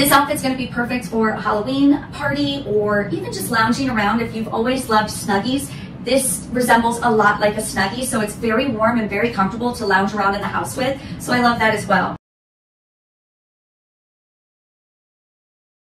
This outfit's gonna be perfect for a Halloween party or even just lounging around if you've always loved Snuggies. This resembles a lot like a Snuggie, so it's very warm and very comfortable to lounge around in the house with. So I love that as well.